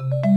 you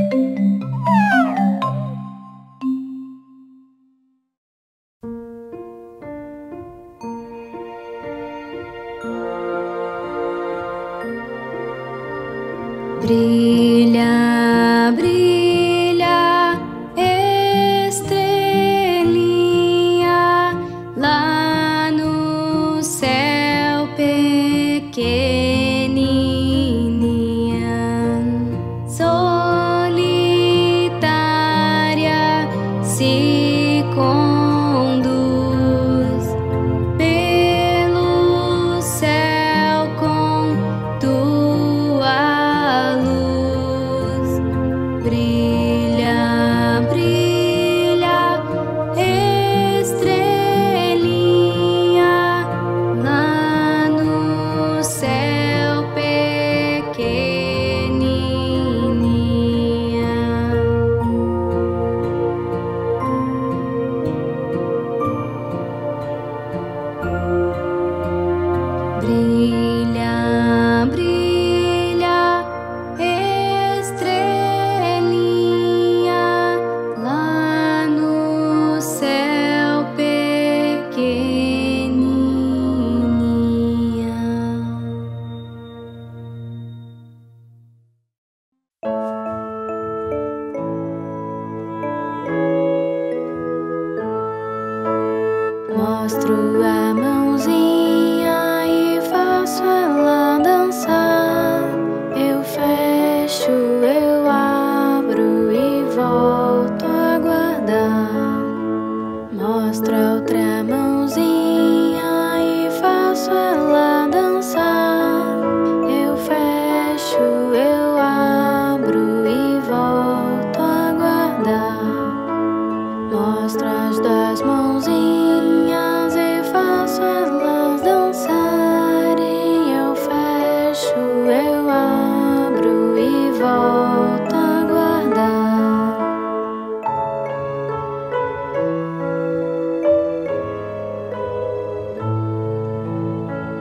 mãozinhas e faço elas dançarem. Eu fecho, eu abro e volto a guardar.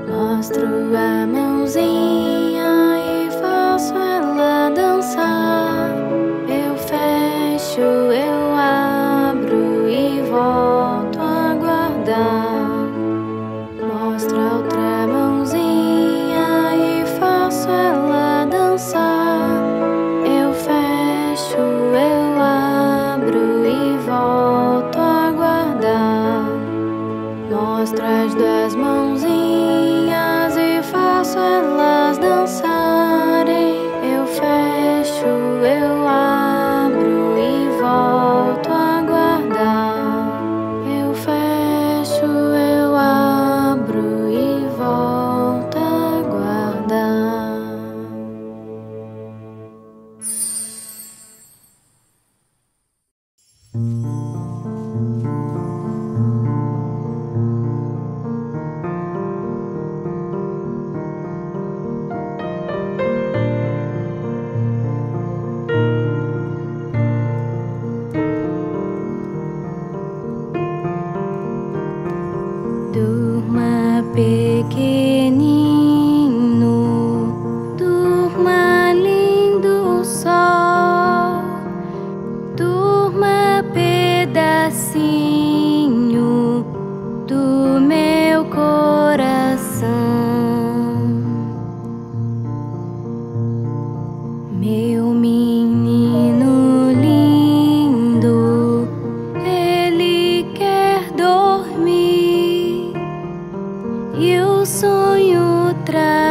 Mostro a mãozinha.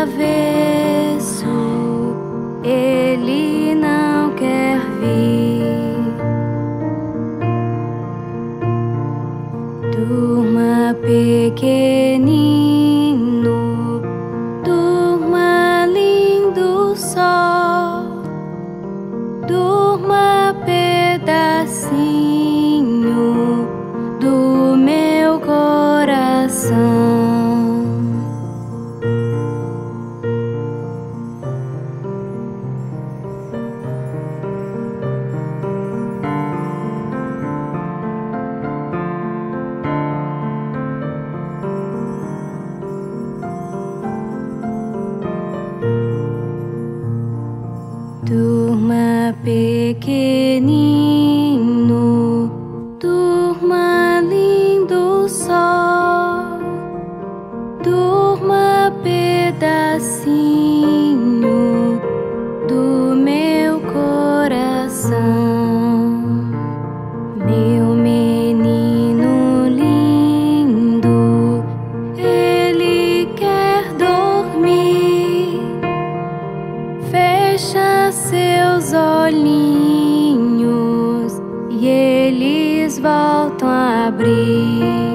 ver. べけに voltam a abrir.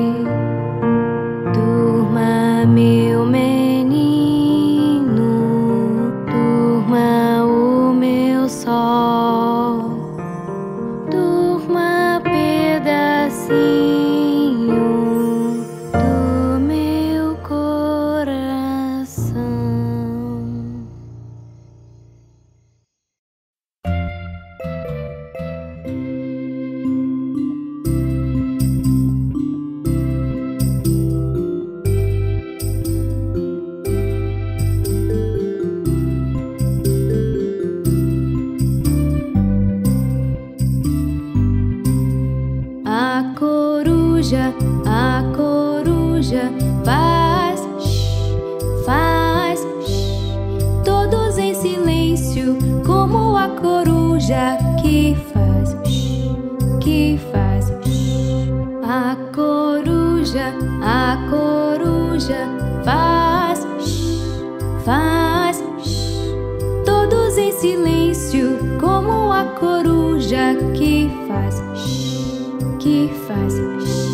coruja, a coruja faz, shh, faz, shh, todos em silêncio, como a coruja que faz, shh, que faz, shh. a coruja, a coruja faz, shh, faz, shh, todos em silêncio, como a coruja que faz, shh, que faz. Shh.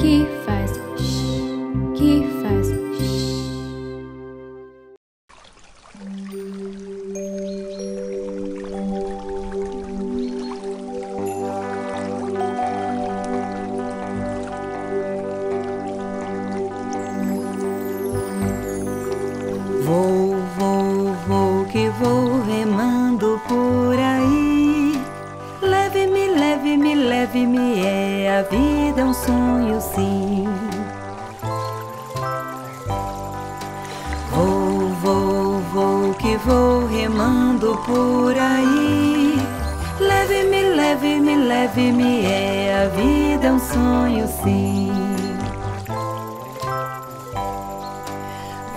keep me é a vida é um sonho sim. Vou, vou, vou que vou remando por aí. Leve-me, leve-me, leve-me é a vida é um sonho sim.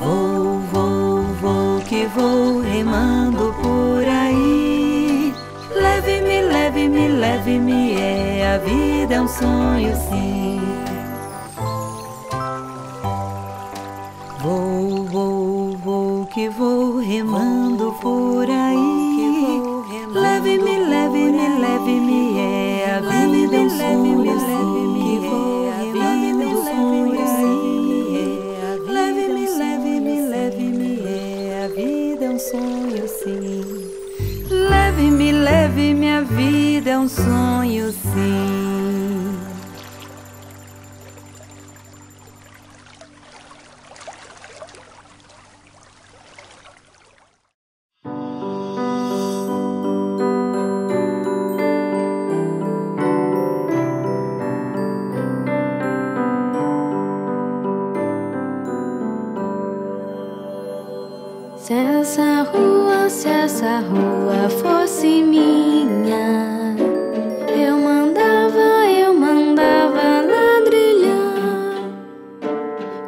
Vou, vou, vou que vou remando por aí. Leve-me, leve-me, leve-me é vida é um sonho sim. essa rua, se essa rua fosse minha. Eu mandava, eu mandava ladrilhar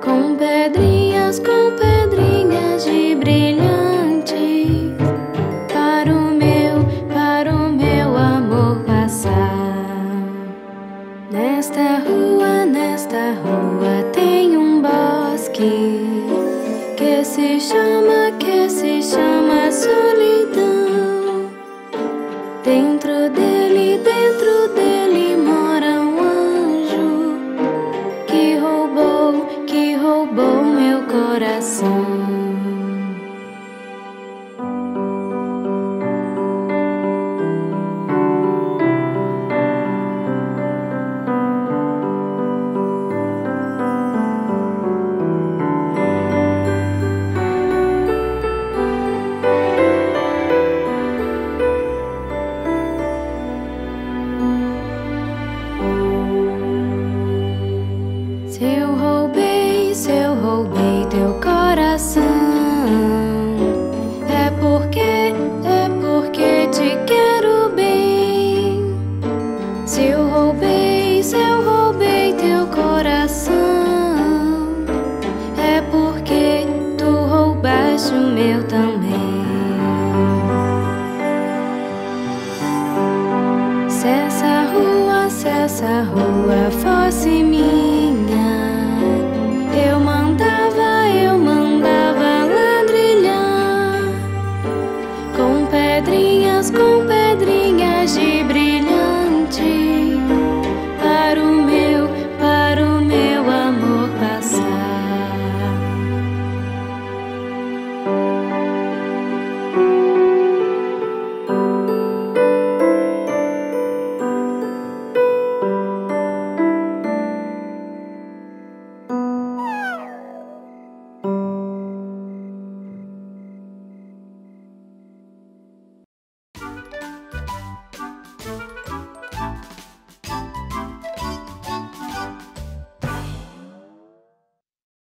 com pedrinhas, com pedrinhas de brilhantes para o meu, para o meu amor passar. Nesta rua, nesta rua tem um bosque que se chama chama solidão. Dentro dele, dentro dele mora um anjo que roubou, que roubou meu coração.